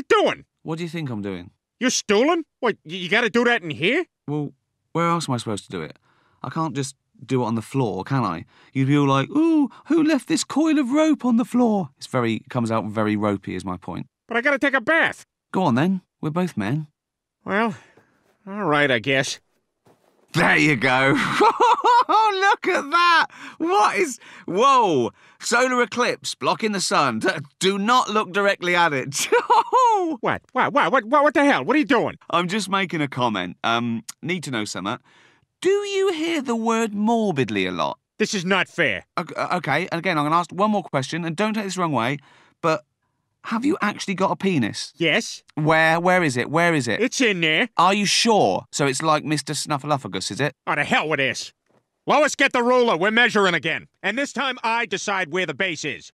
What you doing? What do you think I'm doing? You're stooling? What, you, you gotta do that in here? Well, where else am I supposed to do it? I can't just do it on the floor, can I? You'd be all like, ooh, who left this coil of rope on the floor? It's very, comes out very ropey, is my point. But I gotta take a bath. Go on then. We're both men. Well, all right, I guess. There you go. oh, look at that. What is. Whoa. Solar eclipse blocking the sun. Do not look directly at it. What? What? What? What? What? What the hell? What are you doing? I'm just making a comment. Um, need to know something. Do you hear the word morbidly a lot? This is not fair. Ok- Okay, and again, I'm going to ask one more question, and don't take this the wrong way, have you actually got a penis? Yes, Where? Where is it? Where is it? it's in there. Are you sure? So it's like Mr. Snuffleupagus, is it? Oh, the hell with this. Lois, get the ruler. We're measuring again. And this time I decide where the base is.